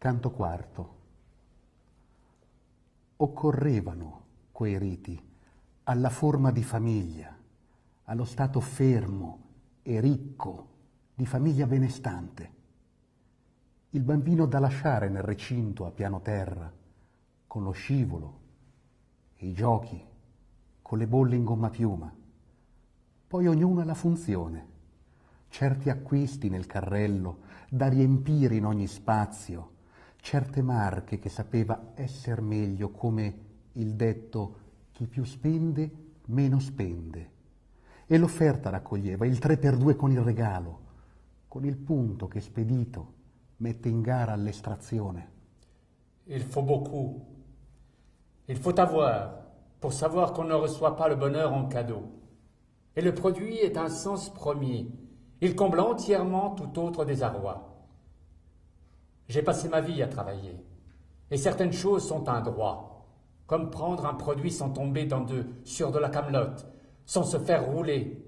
Canto quarto. Occorrevano quei riti alla forma di famiglia, allo stato fermo e ricco di famiglia benestante. Il bambino da lasciare nel recinto a piano terra, con lo scivolo, i giochi, con le bolle in gomma piuma. Poi ognuno ha la funzione, certi acquisti nel carrello da riempire in ogni spazio, certe marche che sapeva esser meglio come il detto chi più spende meno spende. E l'offerta raccoglieva il 3 per 2 con il regalo, con il punto che spedito mette in gara all'estrazione. Il faut beaucoup. Il faut avoir pour savoir qu'on ne reçoit pas le bonheur en cadeau. Et le produit est un sens premier. Il comble entièrement tout autre désarroi. J'ai passé ma vie à travailler. Et certaines choses sont un droit, comme prendre un produit sans tomber dans de, sur de la camelote, sans se faire rouler.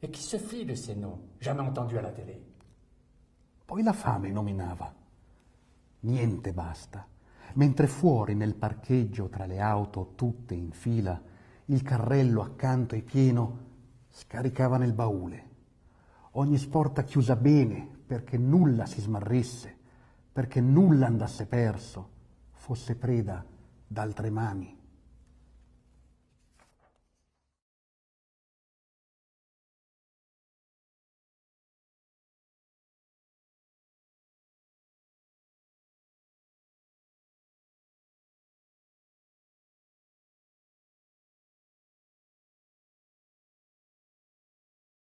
Et qui se fie de ces noms, jamais entendus à la télé Poi la fame nominava. Niente basta. Mentre fuori nel parcheggio tra le auto tutte in fila, il carrello accanto e pieno scaricava nel baule. Ogni sporta chiusa bene perché nulla si smarrisse perché nulla andasse perso, fosse preda d'altre mani.